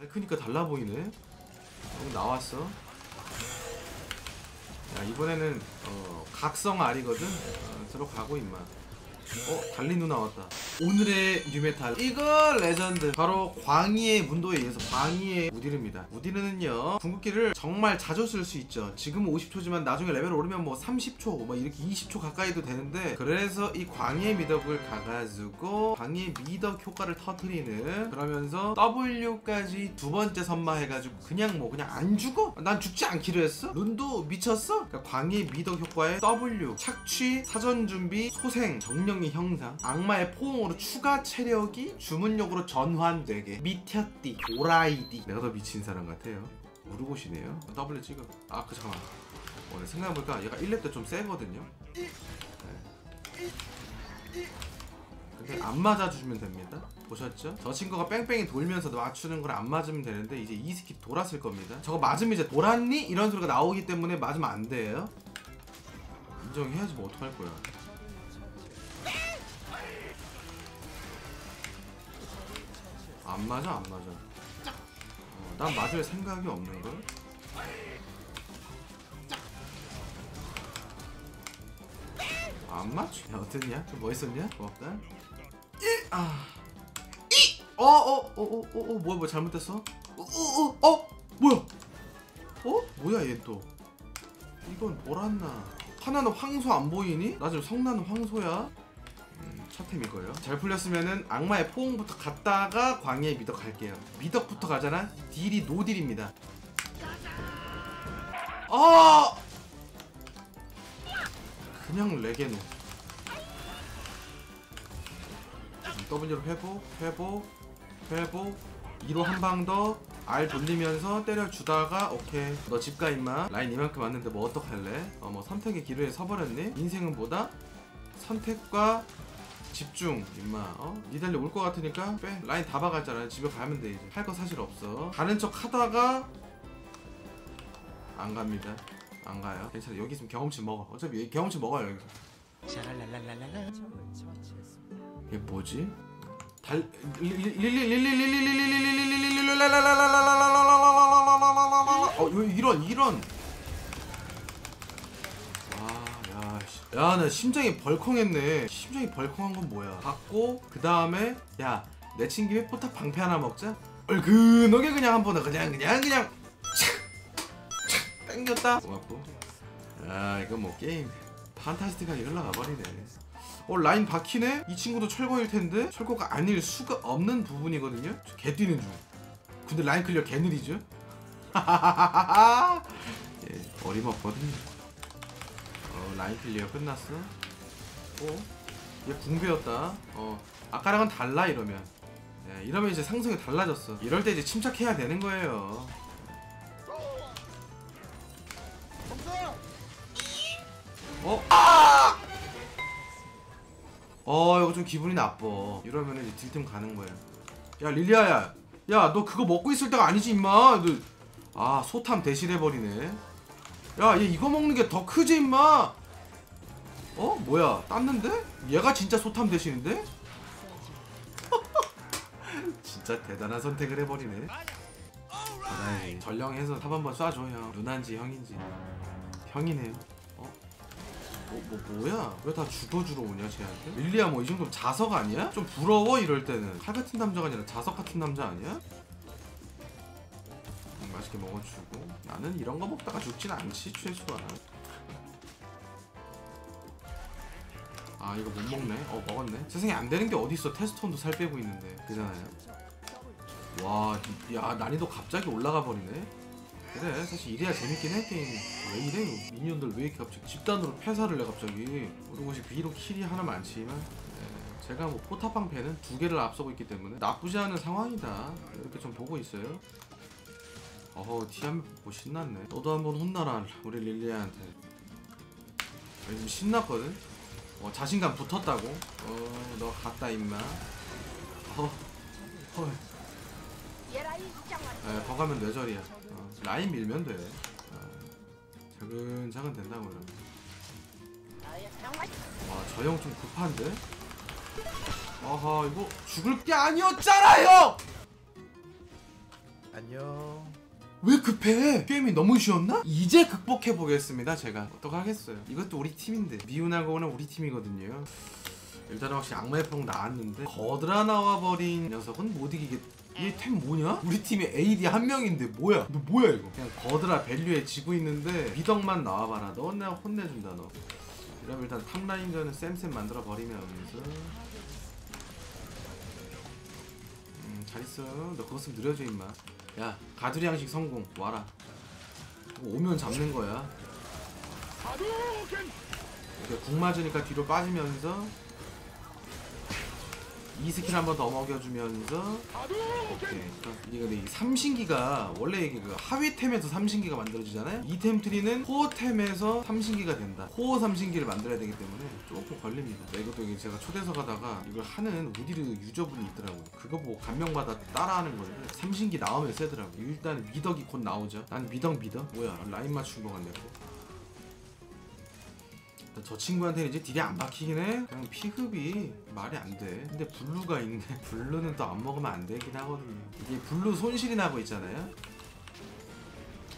밝으니까 달라 보이네. 여기 나왔어. 야 이번에는 어, 각성 R이거든. 어, 들어가고 임마. 어 달리 누 나 왔다. 오늘의 new meta 이거 레전드 바로 광휘의 문도에 이어서 광휘의 우디르입니다. 우디르는요 궁극기를 정말 자주 쓸 수 있죠. 지금은 50초지만 나중에 레벨 오르면 뭐 30초 뭐 이렇게 20초 가까이도 되는데 그래서 이 광휘의 미덕을 가가지고 광휘의 미덕 효과를 터트리는 그러면서 W까지 두 번째 선마해가지고 그냥 뭐 그냥 안 죽어? 난 죽지 않기로 했어? rune도 미쳤어? 그러니까 광휘의 미덕 효과에 W 착취 사전 준비 소생 정령 의 형상 악마의 포옹으로 추가 체력이 주문력으로 전환되게 미튀띠 오라이디. 내가 더 미친 사람 같아요. 우르고시네요. W 찍어. 아그 잠깐만. 어, 네, 생각해보니까 얘가 1렙 때 좀 세거든요. 네. 근데 안 맞아주시면 됩니다. 보셨죠? 저 친구가 뺑뺑이 돌면서 맞추는 걸 안 맞으면 되는데 이제 E skill 돌았을 겁니다. 저거 맞으면 이제 돌았니? 이런 소리가 나오기 때문에 맞으면 안 돼요. 인정해야지 뭐 어떡할 거야 안 맞아 안 맞아 어, 난 맞을 생각이 없는걸 안? 야 어땠냐? 좀 멋있었냐? 고맙다 이! 아 이! 어! 어! 어! 어! 어! 어! 뭐야 뭐야 잘못됐어? 어! 어! 어! 어! 뭐야? 어? 뭐야 얘 또 이건 뭐란나 하나는 황소 안 보이니? 나 지금 성나는 황소야 음, 첫템 이거요. 잘 풀렸으면은 악마의 포옹부터 갔다가 광희의 미덕 갈게요. 미덕부터 가잖아. 딜이 노딜입니다. 아! 그냥 레게노. W로 회복, 회복, 회복. 2로 한 방 더. R 돌리면서 때려주다가 오케이 너 집가 임마 라인 이만큼 왔는데 뭐 어떡할래 어 뭐 선택의 기로에 서버렸네 인생은 뭐다 선택과 집중 임마 어? 니달리 올 것 같으니까 빼 라인 다 박았잖아 집에 가면 돼 이제 할 거 사실 없어 가는 척 하다가 안 갑니다 안 가요 괜찮아 여기 있으면 경험치 먹어 어차피 경험치 먹어요 여기서 이게 뭐지? 달어 이런 이런 야 나 심장이 벌컹했네. 심장이 벌컹한 건 뭐야? 받고 그 다음에 야 내친 김에 포탑 방패 하나 먹자. 얼큰하게 그냥 한 번에 그냥 그냥 그냥. 착 착 땡겼다. 고맙고. 야 이거 뭐 게임. fantastic하게 흘러가 버리네. 어 라인 박히네? 이 친구도 철거일 텐데? 철거가 아닐 수가 없는 부분이거든요? 개 뛰는 중. 근데 line clear 개 느리죠? 예, 어림없거든요 어, line clear 끝났어. 어? 얘 궁배였다. 어, 아까랑은 달라 이러면. 예, 이러면 이제 상성이 달라졌어. 이럴 때 이제 침착해야 되는 거예요. 어? 아! 어, 이거 좀 기분이 나빠. 이러면 이제 딜템 가는 거야. 야, 릴리아야. 야, 너 그거 먹고 있을 때가 아니지, 임마. 너, 아, 소탐대실해버리네. 야, 얘 이거 먹는 게 더 크지 임마. 어? 뭐야? 땄는데? 얘가 진짜 소탐대실인데? 진짜 대단한 선택을 해버리네. 아이, 전령해서 top 한번 쏴줘 형. 누난지 형인지. 형이네. 어? 어, 뭐 뭐야? 왜다 죽어주러 오냐 쟤한테? 릴리야 뭐 이 정도면 자석 아니야? 좀 부러워 이럴 때는. 칼 같은 남자가 아니라 자석 같은 남자 아니야? 음, 맛있게 먹어주고 나는 이런 거 먹다가 죽진 않지 최소한. 아 이거 못 먹네. 어 먹었네. 세상에 안 되는 게 어딨어. 테스톤도 살 빼고 있는데. 그잖아요. 와야 난이도 갑자기 올라가 버리네. 그래 사실 이래야 재밌긴 해 게임 왜 이래? 미니언들 왜 이렇게 갑자기 집단으로 패사를 해 갑자기? 우리 곳이 비록 킬이 하나 많지만 네, 제가 뭐 포탑방 패는 두 개를 앞서고 있기 때문에 나쁘지 않은 상황이다. 이렇게 좀 보고 있어요 어허 티하면 뭐 신났네. 너도 한번 혼나라 우리 릴리아한테. 요즘 신났거든? 어 자신감 붙었다고? 어 너 갔다 임마. 어 헐. 에, 더 가면 뇌절이야. 어, 라인 밀면 돼. 어, 차근차근 된다고 그러면. 와저 형 좀 급한데? 아하 이거 죽을 게 아니었잖아 형 왜 급해? 게임이 너무 쉬웠나? 이제 극복해 보겠습니다. 제가 어떡하겠어요. 이것도 우리 팀인데 미운하고는 우리 팀이거든요. 일단은 확실히 악마의 phong 나왔는데 거드라 나와버린 녀석은 못 이기겠. 얘템 뭐냐? 우리 팀에 AD 한 명인데 뭐야? 너 뭐야 이거? 그냥 거드라 밸류에 지고 있는데 미덕만 나와봐라. 너 내가 혼내준다 너. 이러면 일단 탑라인전은 쌤쌤 만들어 버리면서 음, 잘 있어. 너 그것 좀 느려져 임마. 야 가두리 양식 성공 와라. 오면 잡는 거야. 이렇게 궁 맞으니까 뒤로 빠지면서 E skill 한 번 더 먹여주면서. 오케이. 이게 근데 이 삼신기가 원래 이게 그 하위템에서 삼신기가 만들어지잖아요. 이 템 tree는 코어템에서 삼신기가 된다. 코어 삼신기를 만들어야 되기 때문에 조금 걸립니다. 네, 이것도 이게 제가 초대서 가다가 이걸 하는 우디르 user분이 있더라고요. 그거 보고 감명받아 따라하는 건데 삼신기 나오면 세더라고 일단 미덕이 곧 나오죠. 난 미덕 미덕. 뭐야 라인 맞춘 거 같네 또. 저 친구한테는 이제 deal이 안 박히긴 해. 그냥 피흡이 말이 안 돼. 근데 blue가 있네. blue는 또 안 먹으면 안 되긴 하거든요. 이게 blue 손실이 나고 있잖아요.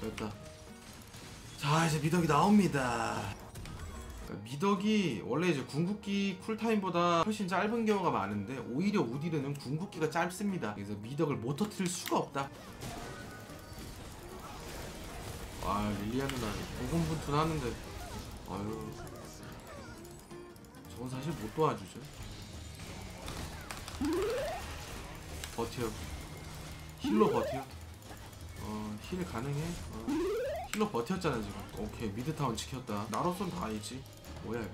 됐다. 자 이제 미덕이 나옵니다. 그러니까 미덕이 원래 이제 궁극기 cool time보다 훨씬 짧은 경우가 많은데 오히려 우디르는 궁극기가 짧습니다. 그래서 미덕을 못 터뜨릴 수가 없다. 와 릴리아 누나 고군분투하는데 아유 저건 사실 못 도와주죠. 버텨. healer 버텨. 어 heal 가능해? 어. healer 버텼잖아 지금. 오케이 mid 타워 지켰다. 나로선 다 있지. 뭐야 이거.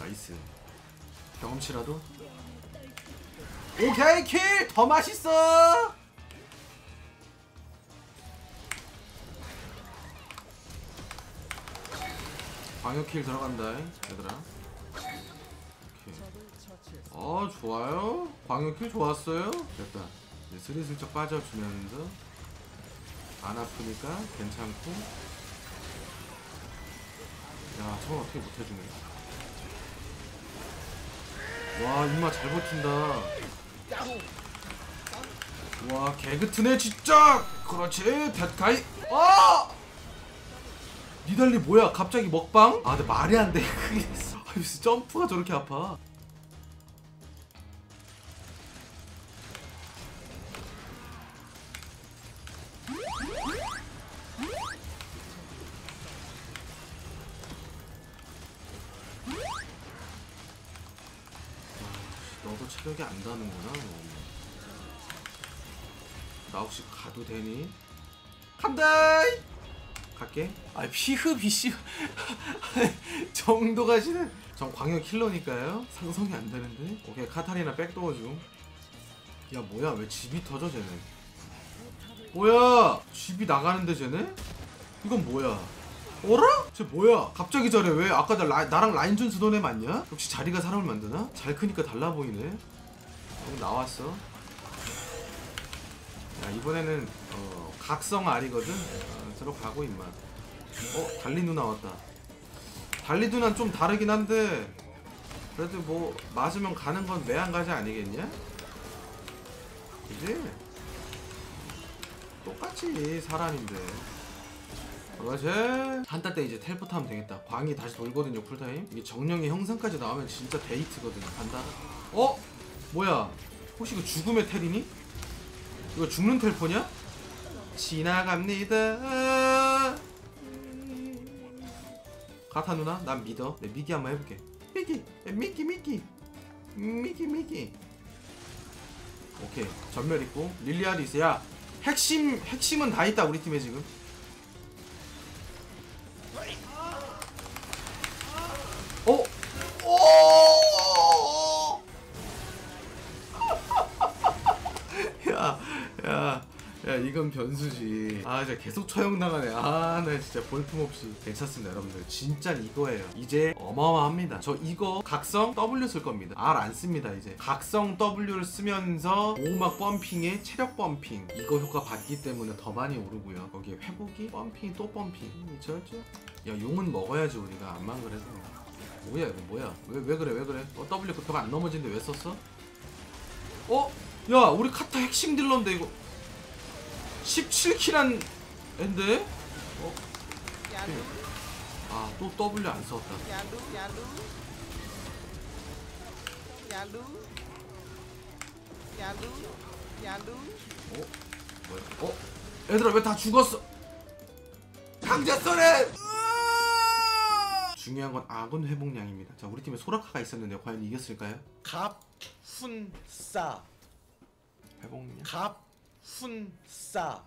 nice. 경험치라도? 오케이 kill! 더 맛있어! 방역킬 들어간다 얘들아 어 좋아요? 방역킬 좋았어요? 됐다. 이제 스리슬쩍 빠져주면서 안 아프니까 괜찮고. 야 저건 어떻게 못해주네. 와 임마 잘 버틴다. 와 개그트네 진짜! 그렇지 닷가이. 어! 니달리 뭐야? 갑자기 먹방? 아 근데 말이 안돼 그게 아, 점프가 저렇게 아파 아, 너도 체력이 안 다는구나 너. 나 혹시 가도 되니? 간다! 갈게. 아 피흡이 씨 정도가 지는 전 광역 힐러니까요. 상성이 안 되는데. 오케이 카타리나 백도어 중. 야 뭐야 왜 집이 터져 쟤네? 뭐야 집이 나가는데 쟤네? 이건 뭐야? 어라? 쟤 뭐야? 갑자기 저래 왜? 아까 나 라, 나랑 라인전 쓰던 애 맞냐? 역시 자리가 사람을 만드나? 잘 크니까 달라 보이네. 여기 나왔어. 야 이번에는 어, 각성 알이거든. 어, 들어가고 임마. 어 달리 누나 왔다. 누나는 좀 다르긴 한데 그래도 뭐 맞으면 가는 건 매한가지 아니겠냐? 그지? 똑같이 사람인데. 그렇지. 한타 때 이제 텔포트 하면 되겠다. 광이 다시 돌거든요 쿨타임. 이게 정령의 형상까지 나오면 진짜 데이트거든. 간다. 어? 뭐야? 혹시 이거 죽음의 텔이니? 이거 죽는 텔포냐? 지나갑니다. 가타 누나, 난 믿어. 내 미기 한번 해볼게. 미기, 야, 미기, 미기, 미기, 미기. 오케이, 전멸 있고 릴리아도 있어. 야, 핵심, 핵심은 다 있다 우리 팀에 지금. 어? 오! 야, 야, 야, 이건 변수지. 아, 진짜 계속 처형당하네. 아, 나 진짜 볼품없이. 괜찮습니다, 여러분들. 진짜 이거예요. 이제 어마어마합니다. 저 이거 각성 W 쓸 겁니다. R 안 씁니다, 이제. 각성 W를 쓰면서 오막 펌핑에 체력 펌핑. 이거 효과 받기 때문에 더 많이 오르고요. 거기에 회복이, 펌핑, 또 펌핑. 미쳤죠? 야, 용은 먹어야지, 우리가. 안만 그래도. 뭐야, 이거 뭐야? 왜, 왜 그래, 왜 그래? 어, W 급표가 안 넘어지는데 왜 썼어? 어? 야 우리 카타 핵심 딜러인데 이거 17킬한 앤데? 어? 아, 또 W 안 썼다. 야루 야루 야루 야루 야루 어? 뭐야? 어? 얘들아, 왜 다 죽었어? 강제 써렌! 중요한 건 아군 회복량입니다. 자, 우리 팀에 소라카가 있었는데 과연 이겼을까요? 갑 훈 싸 회복량? 갑 훈싸